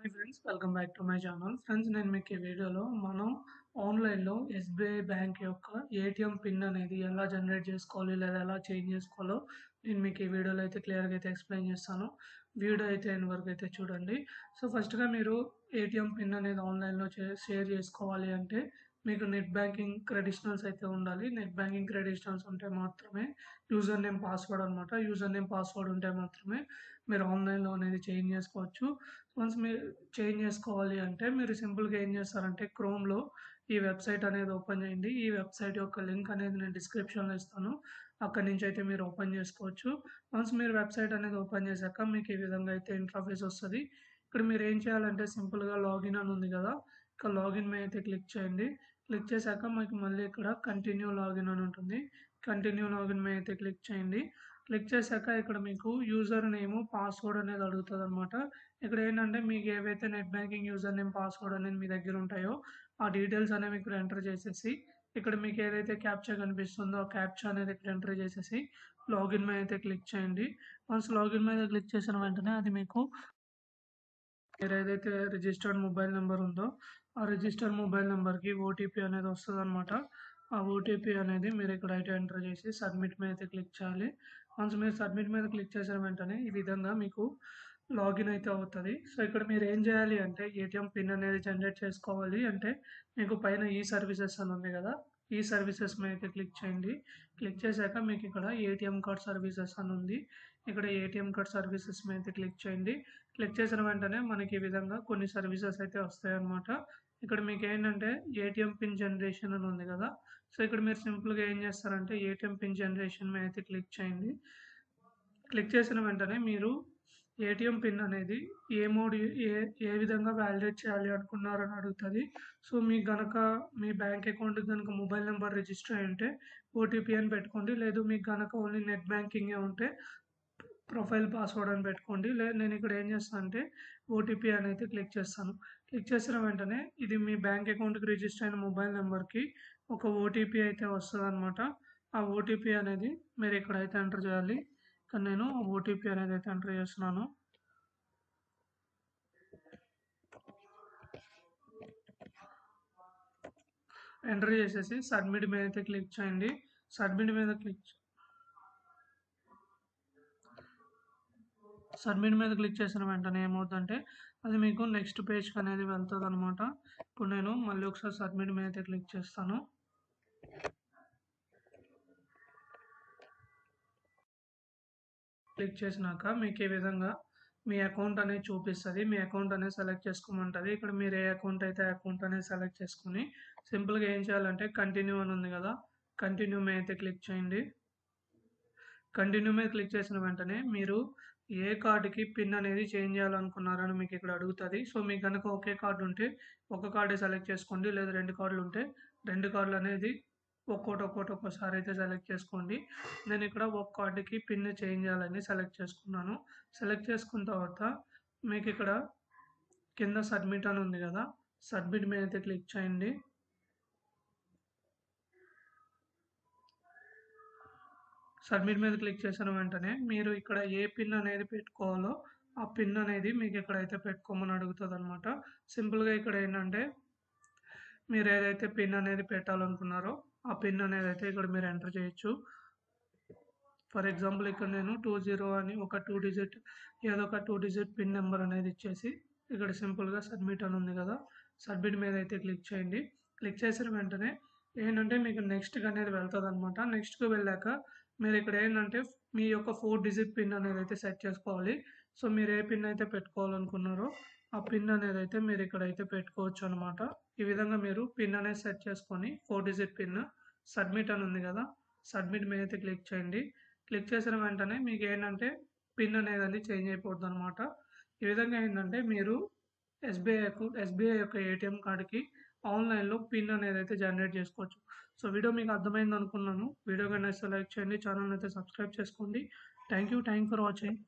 Hi friends welcome back to my channel friends నేను మీకు ఈ వీడియోలో మనం ఆన్లైన్లో ఎస్బీఐ బ్యాంక్ యొక్క ఏటీఎం పిన్ అనేది ఎలా జనరేట్ చేసుకోవాలి లేదా ఎలా చేంజ్ చేసుకోవాలో నేను మీకు ఈ వీడియోలో అయితే క్లియర్గా అయితే ఎక్స్ప్లెయిన్ చేస్తాను. వీడియో అయితే అయిన వరకు అయితే చూడండి. సో ఫస్ట్గా మీరు ఏటీఎం పిన్ అనేది ఆన్లైన్లో షేర్ చేసుకోవాలి అంటే మీకు నెట్ బ్యాంకింగ్ క్రెడిషనల్స్ అయితే ఉండాలి. నెట్ బ్యాంకింగ్ క్రెడిషనల్స్ ఉంటే మాత్రమే యూజర్ నేమ్ పాస్వర్డ్ అనమాట యూజర్ నేమ్ పాస్వర్డ్ ఉంటే మాత్రమే మీరు ఆన్లైన్లో అనేది చేంజ్ చేసుకోవచ్చు. వన్స్ మీరు చేంజ్ చేసుకోవాలి అంటే మీరు సింపుల్గా ఏం చేస్తారంటే క్రోమ్లో ఈ వెబ్సైట్ అనేది ఓపెన్ చేయండి. ఈ వెబ్సైట్ యొక్క లింక్ అనేది నేను డిస్క్రిప్షన్లో ఇస్తాను. అక్కడి నుంచి అయితే మీరు ఓపెన్ చేసుకోవచ్చు. వన్స్ మీరు వెబ్సైట్ అనేది ఓపెన్ చేశాక మీకు ఈ విధంగా అయితే ఇంటర్ఫేస్ వస్తుంది. ఇక్కడ మీరు ఏం చేయాలంటే సింపుల్గా లాగిన్ అని ఉంది కదా. ఇక లాగిన్ మీద అయితే క్లిక్ చేయండి. క్లిక్ చేశాక మీకు మళ్ళీ ఇక్కడ కంటిన్యూ లాగిన్ అని ఉంటుంది. కంటిన్యూ లాగిన్ మీద అయితే క్లిక్ చేయండి. క్లిక్ చేశాక ఇక్కడ మీకు యూజర్ నేమ్ పాస్వర్డ్ అనేది అడుగుతుంది అనమాట ఇక్కడ ఏంటంటే మీకు ఏవైతే net banking user name password అనేది మీ దగ్గర ఉంటాయో ఆ డీటెయిల్స్ అనేవి ఇక్కడ ఎంటర్ చేసేసి ఇక్కడ మీకు ఏదైతే క్యాప్చా కనిపిస్తుందో ఆ క్యాప్చా అనేది ఇక్కడ ఎంటర్ చేసేసి లాగిన్ మీద అయితే క్లిక్ చేయండి. వన్స్ లాగిన్ మీద క్లిక్ చేసిన వెంటనే అది మీకు మీరు ఏదైతే రిజిస్టర్డ్ మొబైల్ నెంబర్ ఉందో ఆ రిజిస్టర్ మొబైల్ నెంబర్కి ఓటీపీ అనేది వస్తుంది అనమాట ఆ ఓటీపీ అనేది మీరు ఇక్కడ అయితే ఎంటర్ చేసి సబ్మిట్ మీద అయితే క్లిక్ చేయాలి. వన్స్ మీరు సబ్మిట్ మీద క్లిక్ చేసిన వెంటనే ఈ విధంగా మీకు లాగిన్ అయితే అవుతుంది. సో ఇక్కడ మీరు ఏం చేయాలి అంటే ఏటీఎం పిన్ అనేది జనరేట్ చేసుకోవాలి. అంటే మీకు పైన ఈ సర్వీసెస్ అని ఉంది కదా ఈ సర్వీసెస్ మీద అయితే క్లిక్ చేయండి. క్లిక్ చేశాక మీకు ఇక్కడ ఏటీఎం కార్డ్ సర్వీసెస్ అని ఉంది. ఇక్కడ ఏటీఎం కార్డ్ సర్వీసెస్ మీద అయితే క్లిక్ చేయండి. క్లిక్ చేసిన వెంటనే మనకి ఈ విధంగా కొన్ని సర్వీసెస్ అయితే వస్తాయన్నమాట. ఇక్కడ మీకు ఏంటంటే ఏటీఎం పిన్ జనరేషన్ అని ఉంది కదా. సో ఇక్కడ మీరు సింపుల్గా ఏం చేస్తారంటే ఏటీఎం పిన్ జనరేషన్ మీద అయితే క్లిక్ చేయండి. క్లిక్ చేసిన వెంటనే మీరు ఏటీఎం పిన్ అనేది ఏ మోడ్ ఏ ఏ విధంగా వ్యాలిడేట్ చేయాలి అనుకున్నారని అడుగుతుంది. సో మీకు గనక మీ బ్యాంక్ అకౌంట్ కనుక మొబైల్ నెంబర్ రిజిస్టర్ అయి ఉంటే ఓటీపీ అని పెట్టుకోండి. లేదు మీకు గనక ఓన్లీ నెట్ బ్యాంకింగే ఉంటే ప్రొఫైల్ పాస్వర్డ్ అని పెట్టుకోండి. లేదు నేను ఇక్కడ ఏం చేస్తాను అంటే ఓటీపీ అని అయితే క్లిక్ చేస్తాను. క్లిక్ చేసిన వెంటనే ఇది మీ బ్యాంక్ అకౌంట్కి రిజిస్టర్ అయిన మొబైల్ నెంబర్కి ఒక ఓటీపీ అయితే వస్తుంది అనమాట ఆ ఓటీపీ అనేది మీరు ఇక్కడ అయితే ఎంటర్ చేయాలి. ఇక్కడ నేను ఓటీపీ అనేది అయితే ఎంటర్ చేస్తున్నాను. ఎంటర్ చేసేసి సబ్మిట్ మీద అయితే క్లిక్ చేయండి. సబ్మిట్ మీద క్లిక్ సబ్మిట్ మీద క్లిక్ చేసిన వెంటనే ఏమవుతుందంటే అది మీకు నెక్స్ట్ పేజ్కి అనేది వెళ్తుంది అనమాట ఇప్పుడు నేను మళ్ళీ ఒకసారి సబ్మిట్ మీద అయితే క్లిక్ చేస్తాను. క్లిక్ చేసినాక మీకు ఈ విధంగా మీ అకౌంట్ అనేది చూపిస్తుంది. మీ అకౌంట్ అనేది సెలెక్ట్ చేసుకోమంటుంది. ఇక్కడ మీరు ఏ అకౌంట్ అయితే అకౌంట్ అనేది సెలెక్ట్ చేసుకుని సింపుల్గా ఏం చేయాలంటే కంటిన్యూ అని ఉంది కదా. కంటిన్యూ మీద అయితే క్లిక్ చేయండి. కంటిన్యూ మీద క్లిక్ చేసిన వెంటనే మీరు ఏ కార్డుకి పిన్ అనేది చేంజ్ చేయాలనుకున్నారని మీకు ఇక్కడ అడుగుతుంది. సో మీకు కనుక ఒకే కార్డు ఉంటే ఒక కార్డే సెలెక్ట్ చేసుకోండి. లేదా రెండు కార్డులు ఉంటే రెండు కార్డులు అనేది ఒక్కోటి ఒక్కోటి ఒక్కోసారి అయితే సెలెక్ట్ చేసుకోండి. నేను ఇక్కడ ఒక కార్డుకి పిన్ చేంజ్ చేయాలని సెలెక్ట్ చేసుకున్నాను. సెలెక్ట్ చేసుకున్న తర్వాత మీకు ఇక్కడ కింద సబ్మిట్ అని ఉంది కదా సబ్మిట్ మీద అయితే క్లిక్ చేయండి. సబ్మిట్ మీద క్లిక్ చేసిన వెంటనే మీరు ఇక్కడ ఏ పిన్ అనేది పెట్టుకోవాలో ఆ పిన్ అనేది మీకు ఇక్కడైతే పెట్టుకోమని అడుగుతుంది అనమాట సింపుల్గా ఇక్కడ ఏంటంటే మీరు ఏదైతే పిన్ అనేది పెట్టాలనుకున్నారో ఆ పిన్ అనేది అయితే ఇక్కడ మీరు ఎంటర్ చేయొచ్చు. ఫర్ ఎగ్జాంపుల్ ఇక్కడ నేను టూ జీరో అని ఒక టూ డిజిట్ ఏదో ఒక టూ డిజిట్ పిన్ నెంబర్ అనేది ఇచ్చేసి ఇక్కడ సింపుల్గా సబ్మిట్ అని ఉంది కదా సబ్మిట్ మీద అయితే క్లిక్ చేయండి. క్లిక్ చేసిన వెంటనే ఏంటంటే మీకు నెక్స్ట్కి అనేది వెళ్తుంది అనమాట నెక్స్ట్కి వెళ్ళాక మీరు ఇక్కడ ఏంటంటే మీ యొక్క ఫోర్ డిజిట్ పిన్ అనేది అయితే సెట్ చేసుకోవాలి. సో మీరు ఏ పిన్ అయితే పెట్టుకోవాలనుకున్నారో ఆ పిన్ అనేది అయితే మీరు ఇక్కడ అయితే పెట్టుకోవచ్చు అనమాట ఈ విధంగా మీరు పిన్ అనేది సెట్ చేసుకొని ఫోర్ డిజిట్ పిన్ సబ్మిట్ అని ఉంది కదా సబ్మిట్ మీద అయితే క్లిక్ చేయండి. క్లిక్ చేసిన వెంటనే మీకు ఏంటంటే పిన్ అనేది అది చేంజ్ అయిపోతుంది అనమాట ఈ విధంగా ఏంటంటే మీరు ఎస్బీఐ ఎస్బీఐ యొక్క ఏటీఎం కార్డుకి ఆన్లైన్లో పిన్ అనేది అయితే జనరేట్ చేసుకోవచ్చు. సో వీడియో మీకు అర్థమైంది అనుకున్నాను వీడియో కన్నా లైక్ చేయండి. ఛానల్ అయితే సబ్స్క్రైబ్ చేసుకోండి. Thank you. Thank for watching.